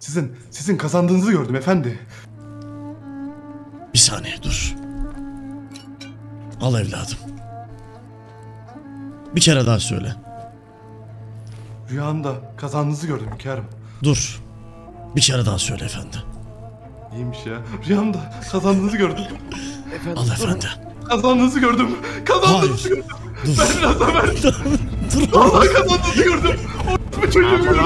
Sizin, sizin kazandığınızı gördüm efendi. Bir saniye dur. Al evladım. Bir kere daha söyle. Rüyamda kazandığınızı gördüm hünkârım. Dur. Bir kere daha söyle efendi. İyiymiş ya. Rüyamda kazandığınızı gördüm. Al efendi. Kazandığınızı gördüm. Kazandığınızı Hayır. gördüm. Dur. Ben biraz daha. Dur. Vallahi kazandığınızı gördüm. O bu çocuğu gördüm.